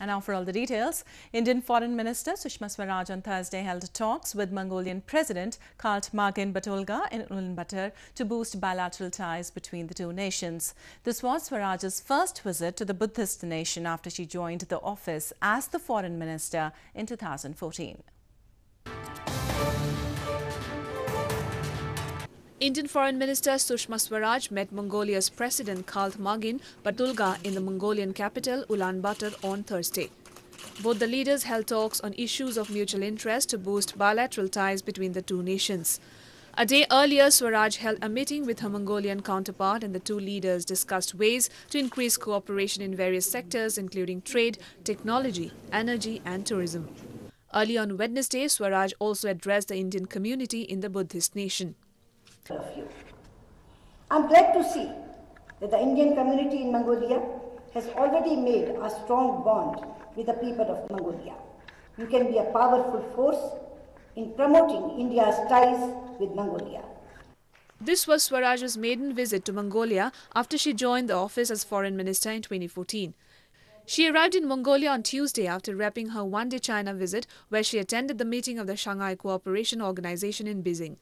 And now for all the details, Indian Foreign Minister Sushma Swaraj on Thursday held talks with Mongolian President Khaltmaagiin Battulga in Ulaanbaatar to boost bilateral ties between the two nations. This was Swaraj's first visit to the Buddhist nation after she joined the office as the Foreign Minister in 2014. Indian Foreign Minister Sushma Swaraj met Mongolia's President Khaltmaagiin Battulga in the Mongolian capital Ulaanbaatar on Thursday. Both the leaders held talks on issues of mutual interest to boost bilateral ties between the two nations. A day earlier, Swaraj held a meeting with her Mongolian counterpart and the two leaders discussed ways to increase cooperation in various sectors including trade, technology, energy and tourism. Early on Wednesday, Swaraj also addressed the Indian community in the Buddhist nation of you. I'm glad to see that the Indian community in Mongolia has already made a strong bond with the people of Mongolia. You can be a powerful force in promoting India's ties with Mongolia. This was Swaraj's maiden visit to Mongolia after she joined the office as foreign minister in 2014. She arrived in Mongolia on Tuesday after wrapping her one-day China visit where she attended the meeting of the Shanghai Cooperation Organization in Beijing.